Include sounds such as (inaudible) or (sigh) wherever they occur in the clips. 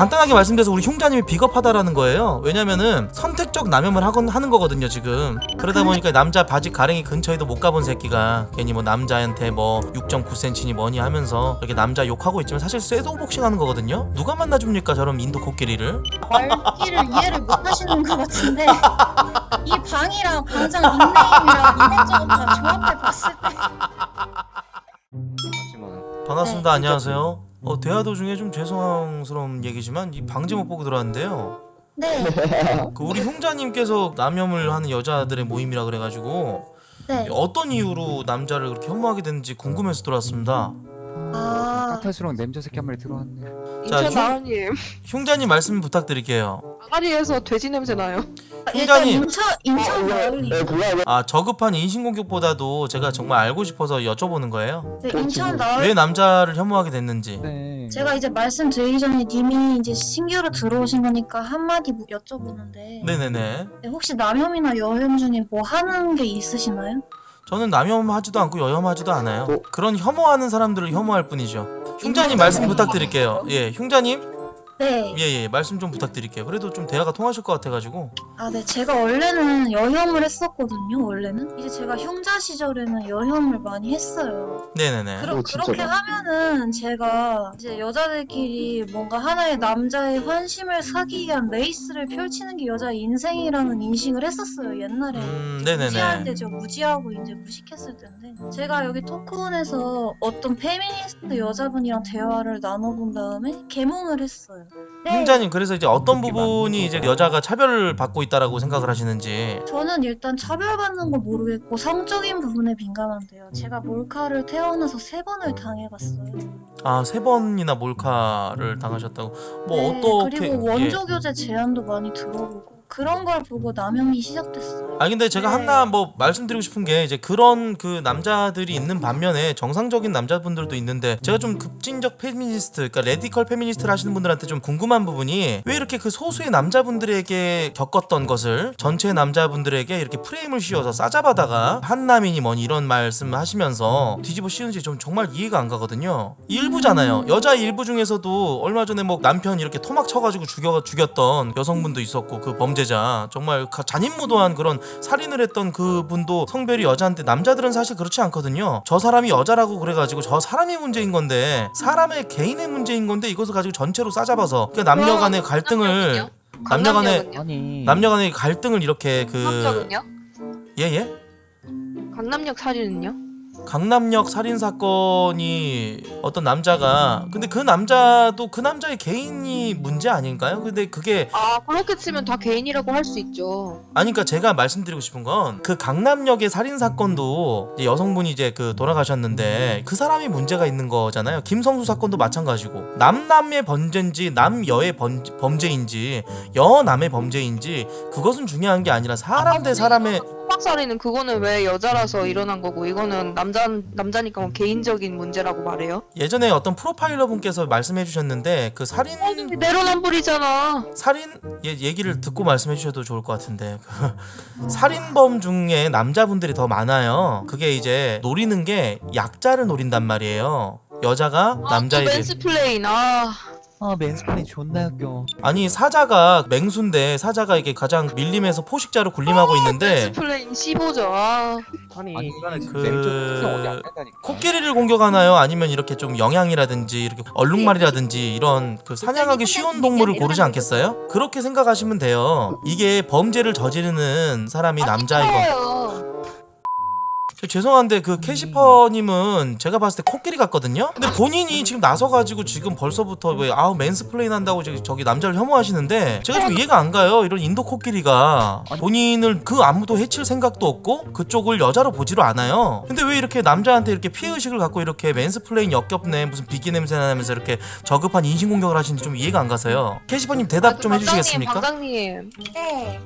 간단하게 말씀드려서 우리 흉자님이 비겁하다라는 거예요. 왜냐면은 선택적 남용을 하건 하는 거거든요 지금. 그러다 보니까 남자 바지 가랭이 근처에도 못 가본 새끼가 괜히 뭐 남자한테 뭐 6.9cm니 뭐니 하면서 이렇게 남자 욕하고 있지만 사실 쇠도 복싱하는 거거든요. 누가 만나줍니까 저런 인도 코끼리를? 말귀를 이해를 못 하시는 것 같은데 이 방이랑 방장 닉네임이랑 이것저것 다 조합해 봤을 때 반갑습니다. 네. 안녕하세요. 어, 대화 도중에 좀 죄송스러운 얘기지만 이 방지 못 보고 들어왔는데요. 네, (laughs) 그 우리 흉자님께서 남염을 하는 여자들의 모임이라 그래가지고 네. 어떤 이유로 남자를 그렇게 혐오하게 됐는지 궁금해서 들어왔습니다. 아, 까탈스러운 냄새 새끼 한 마리 들어왔네. 자, 인천 나은님 흉자님 말씀 부탁드릴게요. 아가리에서 돼지 냄새 나요. 일단 흉자님. 인천 인천 나을리 아 저급한 인신공격보다도 제가 정말 알고 싶어서 여쭤보는 거예요. 네, 인천 왜 남자를 혐오하게 됐는지. 네. 제가 이제 말씀드리기 전에 님이 이제 신규로 들어오신 거니까 한마디 무- 여쭤보는데 네네네. 네, 혹시 남혐이나 여혐 중에 뭐 하는 게 있으시나요? 저는 남혐하지도 않고 여혐하지도 않아요. 그런 혐오하는 사람들을 혐오할 뿐이죠. 흉자님 말씀 부탁드릴게요. 예, 흉자님. 네. 예, 예, 말씀 좀 부탁드릴게요. 그래도 좀 대화가 통하실 것 같아가지고. 아, 네. 제가 원래는 여혐을 했었거든요. 원래는 이제 제가 흉자 시절에는 여혐을 많이 했어요. 네네네. 그러, 그렇게 하면은 제가 이제 여자들끼리 뭔가 하나의 남자의 환심을 사기 위한 레이스를 펼치는 게 여자의 인생이라는 인식을 했었어요 옛날에 음, 무지할 네네네. 때죠 무지하고 이제 무식했을 때인데 제가 여기 토크온에서 어떤 페미니스트 여자분이랑 대화를 나눠본 다음에 계몽을 했어요 네, 흉자님 그래서 이제 어떤 부분이 이제 여자가 차별을 받고 있다라고 생각을 하시는지. 저는 일단 차별받는 거 모르겠고 성적인 부분에 민감한데요 제가 몰카를 태어나서 세 번을 당해봤어요 아, 세 번이나 몰카를 당하셨다고. 뭐 네, 어떻게 그리고 예. 원조 교제 제안도 많이 들어보고 그런 걸 보고 남혐이 시작됐어요. 아 근데 제가 네. 하나 뭐 말씀드리고 싶은 게 이제 그런 그 남자들이 있는 반면에 정상적인 남자분들도 있는데 제가 좀 급진적 페미니스트 그러니까 radical 페미니스트를 하시는 분들한테 좀 궁금한 부분이 왜 이렇게 그 소수의 남자분들에게 겪었던 것을 전체 남자분들에게 이렇게 프레임을 씌워서 싸잡아다가 한남이니 뭐니 이런 말씀을 하시면서 뒤집어 씌우는지 좀 정말 이해가 안 가거든요 일부잖아요 여자 일부 중에서도 얼마 전에 뭐 남편 이렇게 토막 쳐가지고 죽여 죽였던 여성분도 있었고 그 범죄 자 정말 가- 잔인무도한 그런 살인을 했던 그분도 성별이 여자인데 남자들은 사실 그렇지 않거든요. 저 사람이 여자라고 그래가지고 저 사람이 문제인 건데 사람의 개인의 문제인 건데 이것을 가지고 전체로 싸잡아서 그러니까 남녀 간의 갈등을 남녀 간의 아니. 남녀 간의 갈등을 이렇게 그 강남역은요? 예 예 강남역 살인은요? 강남역 살인 사건이 어떤 남자가 근데 그 남자도 그 남자의 개인이 문제 아닌가요? 근데 그게 아 그렇게 치면 다 개인이라고 할 수 있죠. 아니 그러니까 제가 말씀드리고 싶은 건 그 강남역의 살인 사건도 이제 여성분이 이제 그 돌아가셨는데 그 사람이 문제가 있는 거잖아요. 김성수 사건도 마찬가지고 남남의 범죄인지 남여의 범, 범죄인지 여남의 범죄인지 그것은 중요한 게 아니라 사람 대 사람의 호박살인은 그거는 왜 여자라서 일어난 거고 이거는 남자 남자니까 뭐 개인적인 문제라고 말해요? 예전에 어떤 프로파일러 분께서 말씀해 주셨는데 그 살인 내로남불이잖아. 살인 예, 얘기를 듣고 말씀해 주셔도 좋을 것 같은데 그 (laughs) 살인범 중에 남자분들이 더 많아요. 그게 이제 노리는 게 약자를 노린단 말이에요. 여자가 아, 남자에 또 대해 mansplain 아 아 mansplain 존나 웃겨. 아니 사자가 맹수인데 사자가 이게 가장 밀림에서 포식자로 군림하고 있는데 mansplain 15죠. 아 아니 이거는 그- 그... 어디 안. 코끼리를 공격하나요? 아니면 이렇게 좀 영양이라든지 이렇게 얼룩말이라든지 이런 그 사냥하기 쉬운 동물을 고르지 않겠어요? 그렇게 생각하시면 돼요. 이게 범죄를 저지르는 사람이 남자이고. 저 죄송한데 그 캐시퍼님은 제가 봤을 때 코끼리 같거든요. 근데 본인이 지금 나서가지고 지금 벌써부터 왜 아우 mansplain 한다고 저기, 저기 남자를 혐오하시는데 제가 좀 이해가 안 가요. 이런 인도 코끼리가 본인을 그 아무도 해칠 생각도 없고 그쪽을 여자로 보지를 않아요. 근데 왜 이렇게 남자한테 이렇게 피해 의식을 갖고 이렇게 mansplain 역겹네 무슨 비계 냄새 나면서 이렇게 저급한 인신 공격을 하시는지 좀 이해가 안 가서요. 캐시퍼님 대답 좀 해주시겠습니까? 방장님, 네.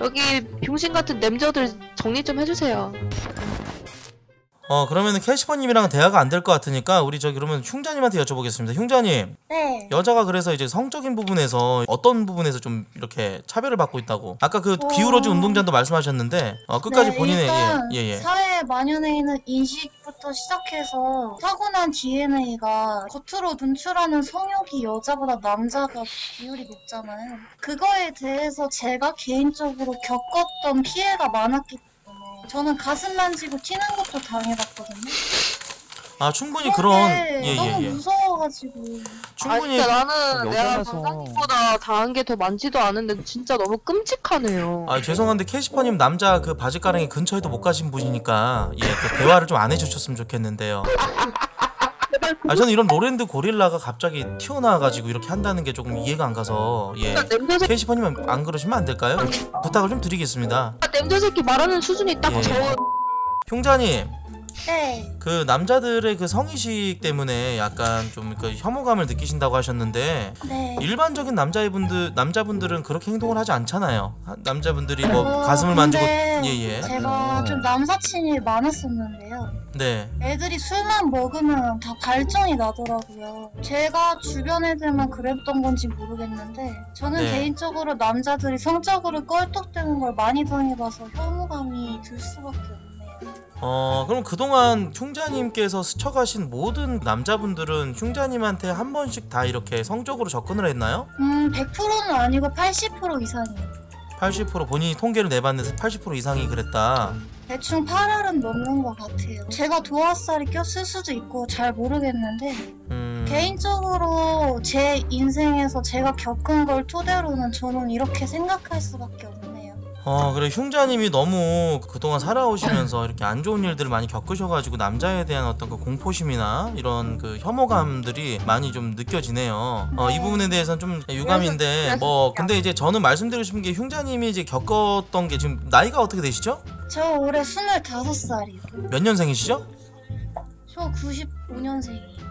여기 병신 같은 냄저들 정리 좀 해주세요. 어 그러면은 캐시퍼님이랑 대화가 안 될 것 같으니까 우리 저기 그러면 흉자님한테 여쭤보겠습니다. 흉자님 네. 여자가 그래서 이제 성적인 부분에서 어떤 부분에서 좀 이렇게 차별을 받고 있다고 아까 그 어. 비우러진 운동장도 말씀하셨는데 어, 끝까지 네, 본인의 일단 예 예 예, 사회에 만연해 있는 인식부터 시작해서 타고난 DNA가 겉으로 눈출하는 성욕이 여자보다 남자가 비율이 높잖아요. 그거에 대해서 제가 개인적으로 겪었던 피해가 많았기 때문에 저는 가슴 만지고 튀는 것도 당해봤거든요. 아 충분히 그런 근데 너무 예예예 무서워가지고 아 충분히 진짜 나는 내가 여자라서. 정상님보다 당한 게 더 많지도 않은데 진짜 너무 끔찍하네요. 아 죄송한데 캐시퍼님 남자 그 바지가랑이 근처에도 못 가신 분이니까 예그 대화를 좀 안 해주셨으면 좋겠는데요. (laughs) 아 저는 이런 로랜드 고릴라가 갑자기 튀어나와가지고 이렇게 한다는 게 조금 이해가 안 가서 예 진짜 냄새 새끼, 캐시퍼님 안 그러시면 안 될까요? 부탁을 좀 드리겠습니다. 냄새 새끼 말하는 수준이 딱 예. 저. 흉자님 네. 그 남자들의 그 성의식 때문에 약간 좀 그 혐오감을 느끼신다고 하셨는데 네. 일반적인 남자분들 남자분들은 그렇게 행동을 하지 않잖아요. 하- 남자분들이 뭐 어, 가슴을 만지고 예예 제가 좀 남사친이 많았었는데요. 네. 애들이 술만 먹으면 다 발정이 나더라고요. 제가 주변 애들만 그랬던 건지 모르겠는데 저는 네. 개인적으로 남자들이 성적으로 껄떡대는 걸 많이 당해봐서 혐오감이 들 수밖에 없네요. 어 그럼 그동안 흉자님께서 스쳐가신 모든 남자분들은 흉자님한테 한 번씩 다 이렇게 성적으로 접근을 했나요? 음, 100%는 아니고 80% 이상이에요. 80% 본인이 통계를 내봤는데 80% 이상이 그랬다. 대충 8알은 넘는 것 같아요. 제가 도화살이 꼈을 수도 있고 잘 모르겠는데 음. 개인적으로 제 인생에서 제가 겪은 걸 토대로는 저는 이렇게 생각할 수밖에 없네요. 어 그래 흉자님이 너무 그동안 살아오시면서 이렇게 안 좋은 일들을 많이 겪으셔가지고 남자에 대한 어떤 그 공포심이나 이런 그 혐오감들이 많이 좀 느껴지네요. 어 이 부분에 대해서는 좀 유감인데 뭐 근데 이제 저는 말씀드리고 싶은 게 흉자님이 이제 겪었던 게 지금 나이가 어떻게 되시죠? 저 올해 25살이요. 몇 년생이시죠? 저 95년생이에요.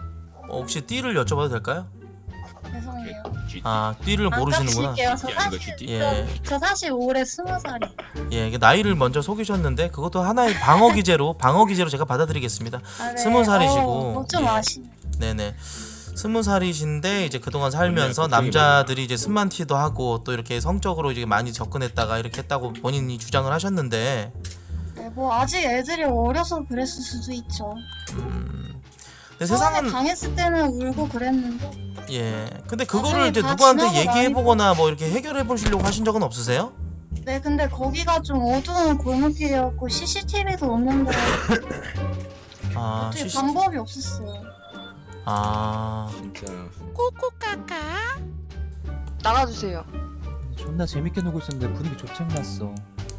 어, 혹시 띠를 여쭤봐도 될까요? 죄송해요. 아 띠를 모르시는구나. 저 사실, 예, 저 사실 올해 20살이에요. 예, 이게 나이를 먼저 속이셨는데 그것도 하나의 방어 기제로 방어 기제로 제가 받아들이겠습니다. 아, 네. 스무 살이시고, 어, 뭐좀 예. 아시네. 네네. 스무 살이신데 이제 그동안 살면서 남자들이 이제 숨만 티도 하고 또 이렇게 성적으로 이제 많이 접근했다가 이렇게 했다고 본인이 주장을 하셨는데 네, 뭐 아직 애들이 어려서 그랬을 수도 있죠. 음, 근데 세상은 당했을 때는 울고 그랬는데 예 근데 그거를 나중에 이제 다 누구한테 지나고 얘기해 나니까- 보거나 뭐 이렇게 해결해 보시려고 하신 적은 없으세요? 네 근데 거기가 좀 어두운 골목길이었고 CCTV도 없는데 아 어떻게 시시 방법이 없었어요. 아 진짜 나가주세요. 존나 재밌게 놀고 있었는데 분위기 조창났어.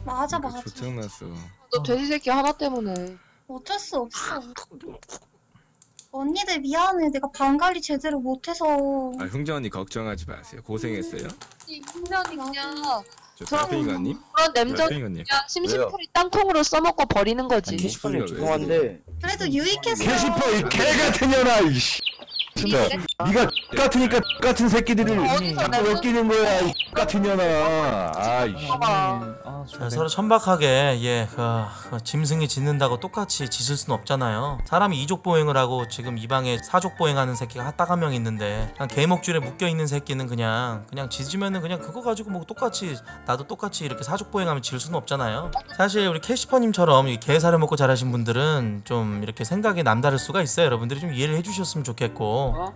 맞아 맞아. 조창났어. 너 돼지 새끼 하나 때문에. 어쩔 수 없어. (laughs) 언니들 미안해. 내가 방 관리 제대로 못해서. 아 흥자 언니 걱정하지 마세요. 고생했어요. 인간이 그냥 저 달팽이가님? 그런 냄새 달팽이가님. 그냥 심심풀이 땅콩으로 써먹고 버리는 거지. 아니, 왜- 죄송한데 그래도 유익했어. 게시판 이개 같은 년아 이씨 진짜 네가 같으니까 같은 새끼들을 어디서 왜 끼는 거야 이 같은 년아 아이씨 봐봐. 아, 자, 저 서로 천박하게 예, 그, 그 짐승이 짖는다고 똑같이 짖을 순 없잖아요. 사람이 이족 보행을 하고 지금 이 방에 사족 보행하는 새끼가 딱 한 명 있는데 그냥 개목줄에 묶여 있는 새끼는 그냥 그냥 짖으면은 그냥 그거 가지고 뭐 똑같이 나도 똑같이 이렇게 사족 보행하면 질 수는 없잖아요. 사실 우리 캐시퍼님처럼 이 개살을 먹고 자라신 분들은 좀 이렇게 생각이 남다를 수가 있어요. 여러분들이 좀 이해를 해주셨으면 좋겠고.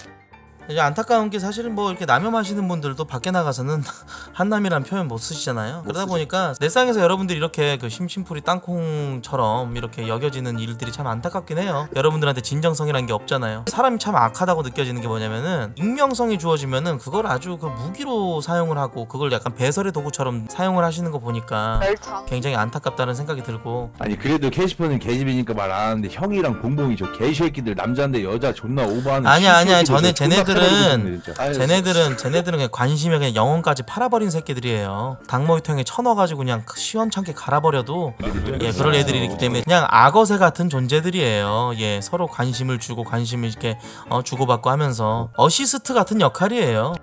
이제 안타까운 게 사실은 뭐 이렇게 남염하시는 분들도 밖에 나가서는 (laughs) 한남이라는 표현 못 쓰시잖아요. 그러다 보니까 내 쌍에서 여러분들이 이렇게 그 심심풀이 땅콩처럼 이렇게 여겨지는 일들이 참 안타깝긴 해요. 여러분들한테 진정성이라는 게 없잖아요. 사람이 참 악하다고 느껴지는 게 뭐냐면은 익명성이 주어지면은 그걸 아주 그 무기로 사용을 하고 그걸 약간 배설의 도구처럼 사용을 하시는 거 보니까. 굉장히 안타깝다는 생각이 들고 아니 그래도 캐시퍼는 개집이니까 말 안 하는데 형이랑 봉봉이 저 개새끼들 남자인데 여자 존나 오버하는 아니야, 아니야. 씨새끼들 전에 존나 쟤네들은 싶네, 진짜. 쟤네들은 쟤네들은 그냥 관심에 그냥 영혼까지 팔아버린 새끼들이에요. 닭모이통에 쳐넣어가지고 그냥 시원찮게 갈아버려도 예 그럴 애들이기 때문에 그냥 악어새 같은 존재들이에요. 예 서로 관심을 주고 관심을 이렇게 어, 주고받고 하면서 어시스트 같은 역할이에요.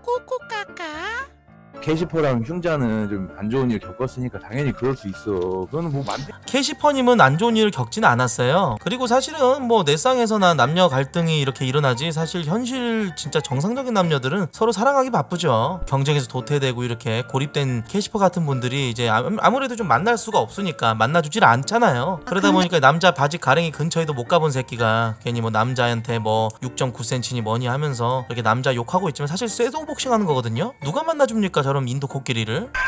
캐시퍼랑 흉자는 좀 안 좋은 일 겪었으니까 당연히 그럴 수 있어. 그거는 뭐 만. 캐시퍼님은 안 좋은 일을 겪지는 않았어요. 그리고 사실은 뭐 넷상에서나 남녀 갈등이 이렇게 일어나지 사실 현실 진짜 정상적인 남녀들은 서로 사랑하기 바쁘죠. 경쟁에서 도태되고 이렇게 고립된 캐시퍼 같은 분들이 이제 아무- 아무래도 좀 만날 수가 없으니까 만나주질 않잖아요. 그러다 보니까 남자 바지 가랭이 근처에도 못 가본 새끼가 괜히 뭐 남자한테 뭐 6.9cm니 뭐니 하면서 이렇게 남자 욕하고 있지만 사실 섀도 복싱하는 거거든요. 누가 만나줍니까 저런 인도 코끼리를? (laughs)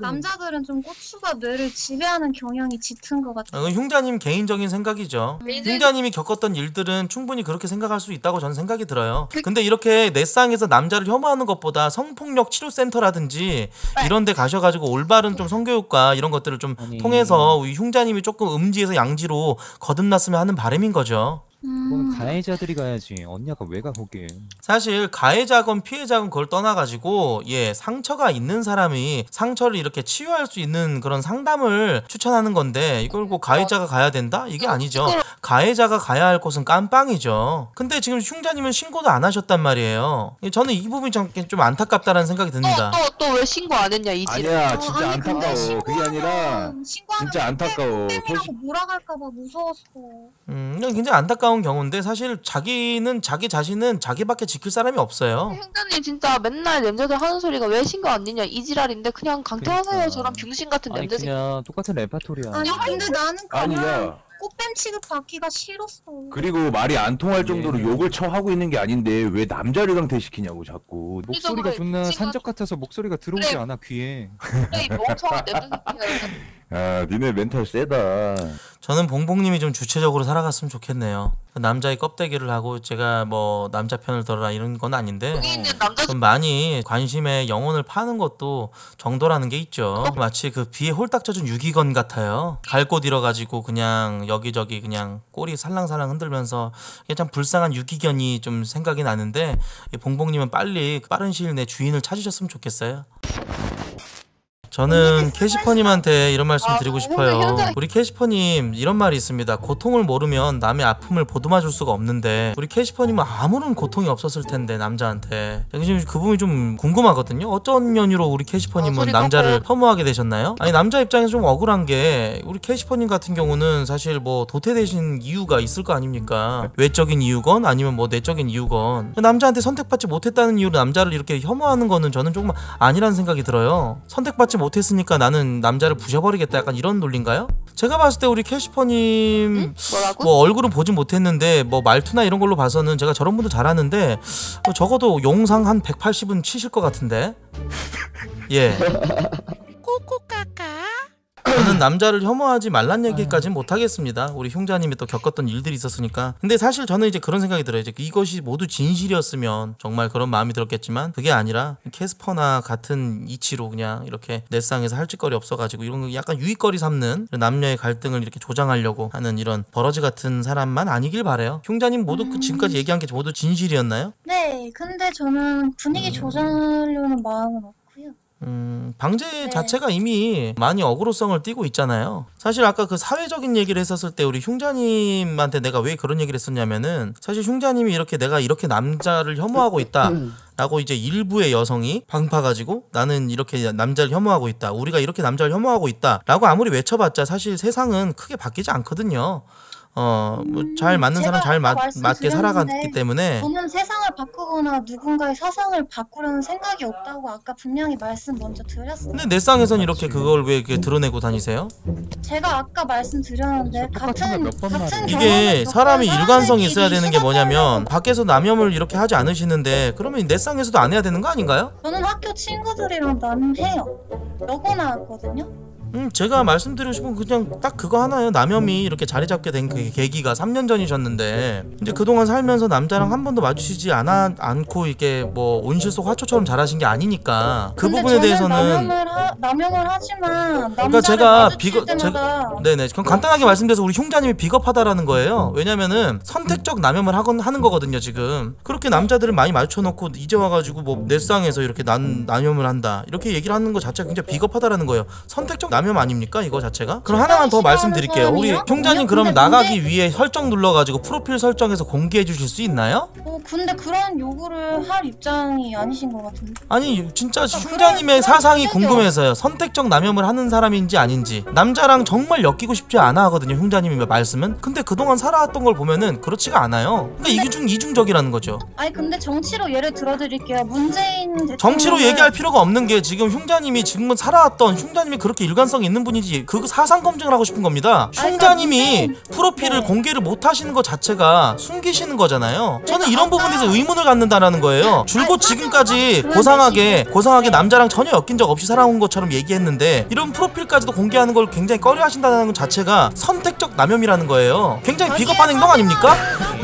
남자들은 좀 고추가 뇌를 지배하는 경향이 짙은 것 같아요. 어, 흉자님 개인적인 생각이죠. 흉자님이 겪었던 일들은 충분히 그렇게 생각할 수 있다고 저는 생각이 들어요. 근데 이렇게 넷상에서 남자를 혐오하는 것보다 성폭력 치료센터라든지 이런 데 가셔가지고 올바른 좀 성교육과 이런 것들을 좀 아니. 통해서 우리 흉자님이 조금 음지에서 양지로 거듭났으면 하는 바람인 거죠. 그건 음, 가해자들이 가야지. 언니가 왜가 거기에? 사실 가해자건 피해자건 그걸 떠나가지고 예 상처가 있는 사람이 상처를 이렇게 치유할 수 있는 그런 상담을 추천하는 건데 이걸 뭐 가해자가 가야 된다 이게 아니죠 가해자가 가야 할 곳은 깜빵이죠 근데 지금 흉자님은 신고도 안 하셨단 말이에요 예, 저는 이 부분이 좀, 좀 안타깝다는 생각이 듭니다 또 또 왜 신고 안 했냐 이지. 아니야, 어, 진짜 아니, 근데 안타까워. 그게 아니라 신고하면- 진짜 안타까워. 땜이라고 몰아갈까봐 무서웠어. 음 이건 굉장히 안타까운 경우인데 사실 자기는 자기 자신은 자기밖에 지킬 사람이 없어요 행자님 진짜 맨날 냄새들 하는 소리가 왜 신고 안 했냐 이 지랄인데 그냥 강퇴하세요 그러니까. 저런 병신 같은 아니 냄새. 그냥 똑같은 레파토리야. 아니 근데 나는 그냥 아니야. 꽃뱀 취급 받기가 싫었어. 그리고 말이 안 통할 정도로 예. 욕을 처하고 있는 게 아닌데 왜 남자를 강퇴시키냐고 자꾸. 목소리가 그래, 존나 지금- 산적 같아서 목소리가 들어오지 그래. 않아 귀에. 그래 이 멍청한 냄새 (laughs) 아, 니네 멘탈 세다. 저는 봉봉님이 좀 주체적으로 살아갔으면 좋겠네요 그 남자의 껍데기를 하고 제가 뭐 남자 편을 들어라 이런 건 아닌데 좀 많이 관심에 영혼을 파는 것도 정도라는 게 있죠. 마치 그 비에 홀딱 젖은 유기견 같아요. 갈곳 잃어가지고 그냥 여기저기 그냥 꼬리 살랑살랑 흔들면서 참 불쌍한 유기견이 좀 생각이 나는데 이 봉봉님은 빨리 빠른 시일 내에 주인을 찾으셨으면 좋겠어요. 저는 캐시퍼님한테 이런 말씀 아, 드리고 싶어요. 우리 캐시퍼님 이런 말이 있습니다. 고통을 모르면 남의 아픔을 보듬어 줄 수가 없는데 우리 캐시퍼님은 아무런 고통이 없었을 텐데 남자한테 지금 그 부분이 좀 궁금하거든요. 어떤 연유로 우리 어, 캐시퍼님은 소리 남자를. 혐오하게 되셨나요? 아니 남자 입장에서 좀 억울한 게 우리 캐시퍼님 같은 경우는 사실 뭐 도태되신 이유가 있을 거 아닙니까? 외적인 이유건 아니면 뭐 내적인 이유건 남자한테 선택받지 못했다는 이유로 남자를 이렇게 혐오하는 거는 저는 조금 아니라는 생각이 들어요. 선택받지 못했으니까 나는 남자를 부셔버리겠다 약간 이런 논리인가요? 제가 봤을 때 우리 캐시퍼님 뭐라고? 뭐 얼굴은 보진 못했는데 뭐 말투나 이런 걸로 봐서는 제가 저런 분도 잘하는데 뭐 적어도 용상 한 180은 치실 것 같은데 예 (laughs) 저는 남자를 혐오하지 말란 얘기까지는 못하겠습니다. 우리 흉자님이 또 겪었던 일들이 있었으니까. 근데 사실 저는 이제 그런 생각이 들어요. 이제 이것이 모두 진실이었으면 정말 그런 마음이 들었겠지만 그게 아니라 캐스퍼나 같은 이치로 그냥 이렇게 넷상에서 할 짓거리 없어가지고 이런 거 약간 유익거리 삼는 남녀의 갈등을 이렇게 조장하려고 하는 이런 버러지 같은 사람만 아니길 바래요. 흉자님 모두 그 지금까지 얘기한 게 모두 진실이었나요? 네, 근데 저는 분위기 조절하려는 마음은 없고요. 음, 방제 네. 자체가 이미 많이 어그로성을 띠고 있잖아요. 사실 아까 그 사회적인 얘기를 했었을 때 우리 흉자님한테 내가 왜 그런 얘기를 했었냐면은 사실 흉자님이 이렇게 내가 이렇게 남자를 혐오하고 있다. 라고 이제 일부의 여성이 방파 가지고 나는 이렇게 남자를 혐오하고 있다. 우리가 이렇게 남자를 혐오하고 있다. 라고 아무리 외쳐봤자 사실 세상은 크게 바뀌지 않거든요. 어, 뭐잘 맞는 사람 제가 잘 맞, 아까 맞게 말씀드렸는데 살아갔기 때문에 저는 세상을 바꾸거나 누군가의 사상을 바꾸려는 생각이 없다고 아까 분명히 말씀 먼저 드렸어요. 근데 내 쌍에선 이렇게 그걸 왜 이렇게 드러내고 다니세요? 제가 아까 말씀드렸는데 똑같은 같은 같은 말해. 이게 경험을 사람이 일관성이 있어야 사람들끼리 되는 게 뭐냐면 밖에서 남염을 이렇게 하지 않으시는데 그러면 내 쌍에서도 안 해야 되는 거 아닌가요? 저는 학교 친구들이랑 남해요. 여고 나왔거든요. 음, 제가 말씀드리고 싶은 건 그냥 딱 그거 하나예요. 남염이 이렇게 자리 잡게 된 그 계기가 3년 전이셨는데 이제 그동안 살면서 남자랑 한 번도 마주치지 않아 않고 이게 뭐 온실 속 화초처럼 자라신 게 아니니까 그 근데 부분에 저는 대해서는 남용을, 하, 남용을 하지만 그러니까 제가 비거- 때마다 네네. 그럼 간단하게 말씀드려서 우리 흉자님이 비겁하다라는 거예요. 왜냐면은 선택적 남용을 하건 하는 거거든요, 지금. 그렇게 남자들을 많이 맞춰놓고 이제 와가지고 뭐 넷상에서 이렇게 난 남용을 한다. 이렇게 얘기를 하는 거 자체가 굉장히 비겁하다라는 거예요. 선택적 남용 아닙니까 이거 자체가? 그럼 하나만 더 말씀드릴게요. 우리 사람이요? 아니요, 그러면 근데 나가기 위해 설정 눌러가지고 프로필 설정에서 공개해 주실 수 있나요? 어, 근데 그런 요구를 할 입장이 아니신 것 같은데. 아니 진짜 흉자님의 그런 사상이. 궁금해서요. 선택적 남용을 하는 사람인지 아닌지 남자랑 정말 엮이고 싶지 않아 하거든요. 흉자님의 말씀은. 근데 그동안 살아왔던 걸 보면은 그렇지가 않아요. 그러니까 이중 이중적이라는 거죠. 아니 근데 정치로 예를 들어드릴게요. 문재인 대통령 정치로 얘기할 필요가 없는 게 지금 흉자님이 지금은 살아왔던 흉자님이 그렇게 일관 성 있는 분이지 그 사상 검증을 하고 싶은 겁니다. 아니, 흉자님이 그러니까 프로필을 네. 공개를 못 하시는 것 자체가 숨기시는 거잖아요. 저는 그러니까 이런 부분에서 의문을 갖는다라는 거예요. 줄곧 지금까지 고상하게 고상하게 네. 남자랑 전혀 엮인 적 없이 살아온 것처럼 얘기했는데 이런 프로필까지도 공개하는 걸 굉장히 꺼려하신다는 것 자체가 선택적 남용이라는 거예요. 굉장히 비겁한 행동 아닙니까?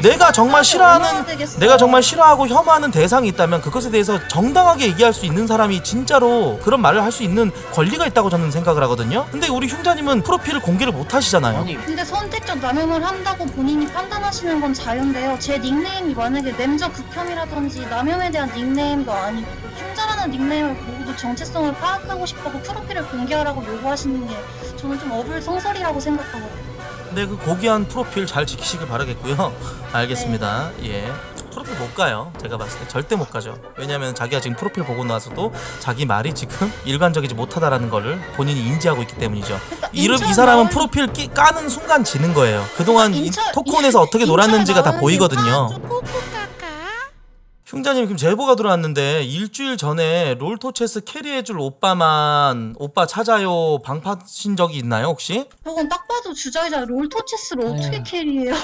내가 정말 얼마나 싫어하는? 내가 정말 싫어하고 혐오하는 대상이 있다면 그것에 대해서 정당하게 얘기할 수 있는 사람이 진짜로 그런 말을 할 수 있는 권리가 있다고 저는 생각을 하거든요. 근데 우리 흉자님은 프로필을 공개를 못 하시잖아요. 근데 선택적 남용을 한다고 본인이 판단하시는 건 자유인데요. 제 닉네임이 만약에 냄저 극혐이라든지 남용에 대한 닉네임도 아니고 흉자라는 닉네임을 보고도 정체성을 파악하고 싶다고 프로필을 공개하라고 요구하시는 게 저는 좀 어불성설이라고 생각하거든요. 네, 그 고귀한 프로필 잘 지키시길 바라겠고요. (laughs) 알겠습니다. 예. 프로필 못 가요. 제가 봤을 때 절대 못 가죠. 왜냐면 자기가 지금 프로필 보고 나서도 자기 말이 지금 일관적이지 못하다라는 거를 본인이 인지하고 있기 때문이죠. 그러니까 이름 이 사람은 프로필 끼, 까는 순간 지는 거예요. 그동안 이 인천- 토크온에서 어떻게 인천 놀았는지가 다 보이거든요. 좀 흉자님 지금 제보가 들어왔는데 일주일 전에 롤토체스 캐리해줄 오빠만 오빠 찾아요 방 파신 적이 있나요 혹시? 저건 딱 봐도 주자이자 롤토체스를 어떻게 캐리해요?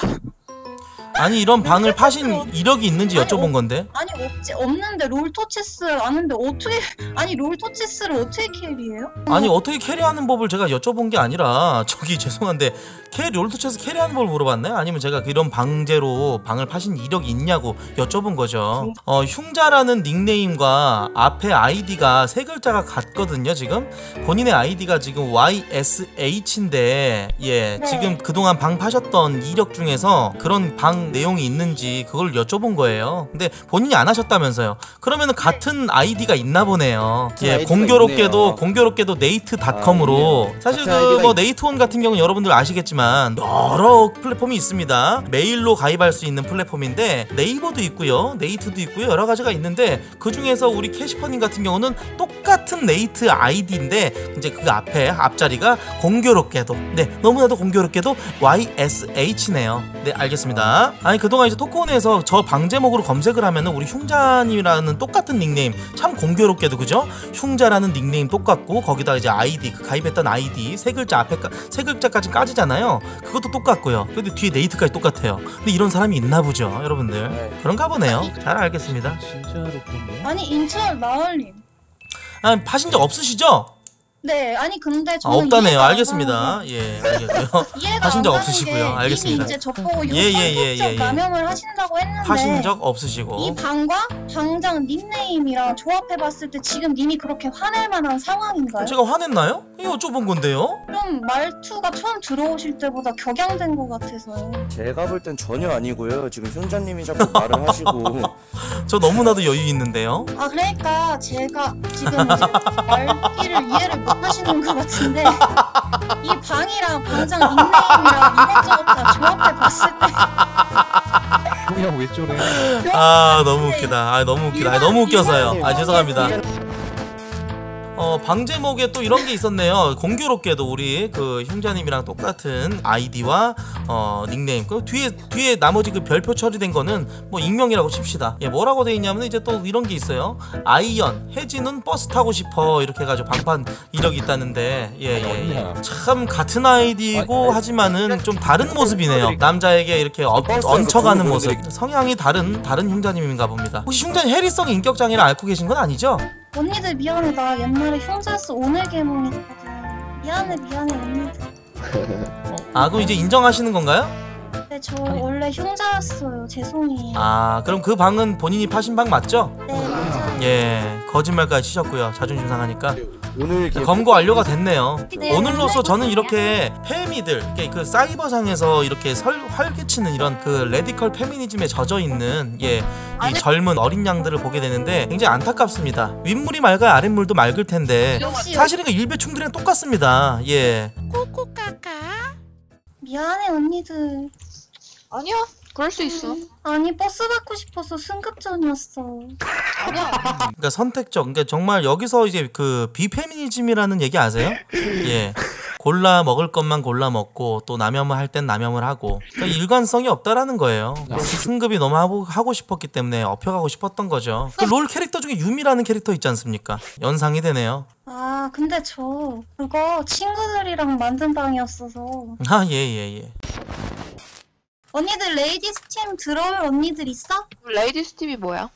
아니 이런 방을 파신 이력이 있는지 아니, 여쭤본 어- 건데 아니 없지 없는데 롤토체스 아는데 어떻게 (laughs) 아니 롤토체스를 어떻게 carry해요? 아니 어떻게 carry하는 법을 제가 여쭤본 게 아니라 (laughs) 저기 죄송한데 carry 롤토체스 carry하는 법을 물어봤나요? 아니면 제가 이런 방제로 방을 파신 이력이 있냐고 여쭤본 거죠. 어 흉자라는 닉네임과 앞에 아이디가 세 글자가 같거든요. 지금 본인의 아이디가 지금 YSH인데 예 네. 지금 그동안 방 파셨던 이력 중에서 그런 방 내용이 있는지 그걸 여쭤본 거예요. 근데 본인이 안 하셨다면서요. 그러면은 같은 아이디가 있나 보네요. 예 아이디가 공교롭게도 있네요. 공교롭게도 네이트닷컴으로 아, 사실 같은 그 아이디가 뭐 있- 네이트온 같은 경우는 여러분들 아시겠지만 여러 플랫폼이 있습니다. 메일로 가입할 수 있는 플랫폼인데 네이버도 있고요, 네이트도 있고요, 여러 가지가 있는데 그 중에서 우리 캐시퍼님 같은 경우는 똑같은 네이트 아이디인데 이제 그 앞에 앞자리가 공교롭게도 네 너무나도 공교롭게도 YSH네요. 네 알겠습니다. 아니 그동안 이제 토크온에서 저 방제목으로 검색을 하면은 우리 흉자님이라는 똑같은 닉네임 참 공교롭게도 그죠? 흉자라는 닉네임 똑같고 거기다 이제 아이디 그 가입했던 아이디 세 글자 앞에 까- 세 글자까지 까지잖아요. 그것도 똑같고요. 근데 뒤에 네이트까지 똑같아요. 근데 이런 사람이 있나 보죠, 여러분들. 네. 그런가 보네요. 잘 알겠습니다. 진짜로? 아니 인천 마을님 아, 파신 적 없으시죠? 네 아니 근데 아, 저는 없다네요. 이해가 안 알겠습니다. 예, 알겠고요. (laughs) 이해가 하신 안 적 가는 없으시고요. 게 알겠습니다. 이미 이제 저보고 예, 예, 예, 요선택적 예, 예. 남용을 하신다고 했는데 파신 적 없으시고. 이 방과 방장 닉네임이랑 조합해봤을 때 지금 님이 그렇게 화낼 만한 상황인가요? 제가 화냈나요? 예, 여쭤본 건데요. 좀 말투가 처음 들어오실 때보다 격양된 것 같아서 제가 볼 땐 전혀 아니고요. 지금 흉자님이 자꾸 말을 (laughs) 하시고 저 너무나도 여유 있는데요. 아 그러니까 제가 지금 말귀를 이해를 못 하시는 것 같은데 이 방이랑 방장 닉네임이랑 이것저것 다 조합해 봤을 때 형이 왜 저래? 아 너무 웃기다. 아 너무 웃기다. 아, 너무 웃겨서요. 아 죄송합니다. 어 방제목에 또 이런 게 있었네요. 공교롭게도 우리 그 흉자님이랑 똑같은 아이디와 어 닉네임. 그 뒤에 뒤에 나머지 그 별표 처리된 거는 뭐 익명이라고 칩시다. 예 뭐라고 돼 있냐면 이제 또 이런 게 있어요. 아이언 혜진은 버스 타고 싶어 이렇게 해가지고 방 판 이력이 있다는데 예예 예, 언니야. 참 같은 아이디고 하지만은 좀 다른 모습이네요. 남자에게 이렇게 어, 얹혀가는 모습. 성향이 다른 다른 흉자님인가 봅니다. 혹시 흉자님 해리성 인격 장애를 앓고 계신 건 아니죠? 언니들 미안해. 나 옛날에 흉자스 오늘 계몽했거든. 미안해 미안해 언니들. 아 그럼 이제 인정하시는 건가요? 근데 저 원래 흉자였어요. 죄송해요. 아 그럼 그 방은 본인이 파신 방 맞죠? 네 맞아요. 예 거짓말까지 치셨고요. 자존심 상하니까 오늘 이렇게 검거 완료가 됐네요. 네, 오늘로서 저는 이렇게 페미들, 이렇게 그 사이버상에서 이렇게 설, 활개치는 이런 그 radical 페미니즘에 젖어 있는 예, 이 젊은 어린 양들을 보게 되는데 굉장히 안타깝습니다. 윗물이 맑아야 아랫물도 맑을 텐데 사실은 그 일배충들이랑 똑같습니다. 예. 미안해 언니들. 아니야 그럴 수 있어 아니 버스 받고 싶어서 승급전이었어. 아니야 그러니까 선택적. 그러니까 정말 여기서 이제 그 비페미니즘이라는 얘기 아세요? 예. 골라 먹을 것만 골라 먹고 또 남염을 할 땐 남염을 하고 그러니까 일관성이 없다라는 거예요. 승급이 너무 하고, 하고 싶었기 때문에 업혀가고 싶었던 거죠. 그 롤 캐릭터 중에 유미라는 캐릭터 있지 않습니까? 연상이 되네요. 아 근데 저 그거 친구들이랑 만든 방이었어서 아 예 예, 예. 언니들 ladies 팀 들어올 언니들 있어? ladies 팀이 뭐야?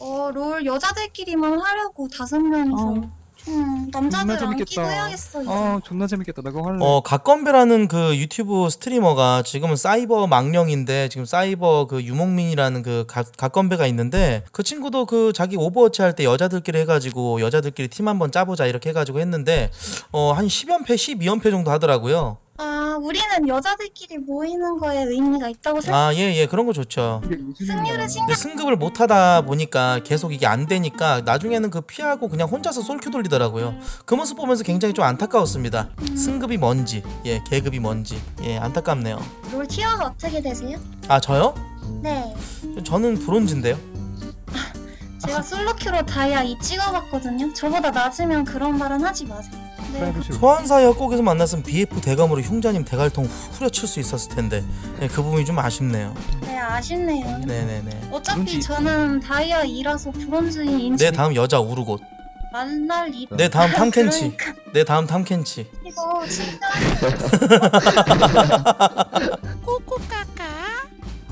어 롤 여자들끼리만 하려고 다섯 명이서 어. 음 남자들 존나 안 끼고 재밌겠다. 해야겠어 이제 아 존나 재밌겠다 나 그거 할래 어 각건배라는 그 유튜브 스트리머가 지금은 사이버 망령인데 지금 사이버 그 유목민이라는 그 각- 각건배가 있는데 그 친구도 그 자기 오버워치 할 때 여자들끼리 해가지고 여자들끼리 팀 한번 짜보자 이렇게 해가지고 했는데 어 한 10연패 12연패 정도 하더라고요 아 우리는 여자들끼리 모이는 거에 의미가 있다고 생각 아 예 예 그런 거 좋죠. 승률을. 신경 근데 승급을 못 하다 보니까 계속 이게 안 되니까 나중에는 그 피하고 그냥 혼자서 솔큐 돌리더라고요. 그 모습 보면서 굉장히 좀 안타까웠습니다. 승급이 뭔지. 예 계급이 뭔지. 예 안타깝네요. 롤 티어가 어떻게 되세요? 아 저요? 네. 저는 브론즈인데요. 제가 솔로 큐로 다이아 2 찍어봤거든요. 저보다 낮으면 그런 말은 하지 마세요 소환사 협곡에서 만났으면 BF 대감으로 흉자님 대갈통 후려칠 수 있었을 텐데 네, 그 부분이 좀 아쉽네요. 네, 아쉽네요 네네네. 어차피 저는 다이아 2라서 브론즈인 인지 내 다음 여자 우르곳. 만날 일내 다음 탐켄치. 그러니까 내 다음 탐켄치. 이거 진짜 (laughs) (laughs)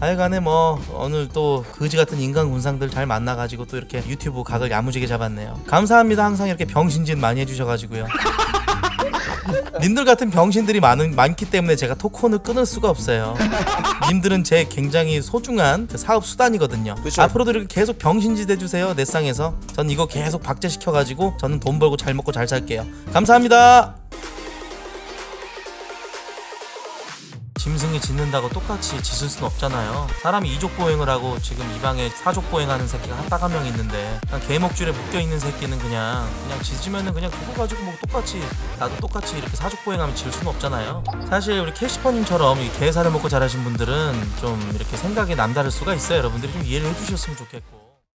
하여간에 뭐 오늘 또 거지 같은 인간 군상들 잘 만나가지고 또 이렇게 유튜브 각을 야무지게 잡았네요. 감사합니다. 항상 이렇게 병신짓 많이 해주셔가지고요. (laughs) 님들 같은 병신들이 많은, 많기 때문에 제가 토콘을 끊을 수가 없어요. 님들은 제 굉장히 소중한 그 사업 수단이거든요. 그쵸. 앞으로도 이렇게 계속 병신짓 해주세요. 내 쌍에서. 전 이거 계속 박제시켜가지고 저는 돈 벌고 잘 먹고 잘 살게요. 감사합니다. 짐승이 짖는다고 똑같이 짖을 순 없잖아요. 사람이 이족 보행을 하고 지금 이 방에 사족 보행하는 새끼가 한 딱 한 명 있는데 개목줄에 묶여 있는 새끼는 그냥 그냥 짖으면은 그냥 그거 가지고 뭐 똑같이 나도 똑같이 이렇게 사족 보행하면 질 수는 없잖아요. 사실 우리 캐시퍼님처럼 이 개살을 먹고 자라신 분들은 좀 이렇게 생각이 남다를 수가 있어요. 여러분들이 좀 이해를 해주셨으면 좋겠고.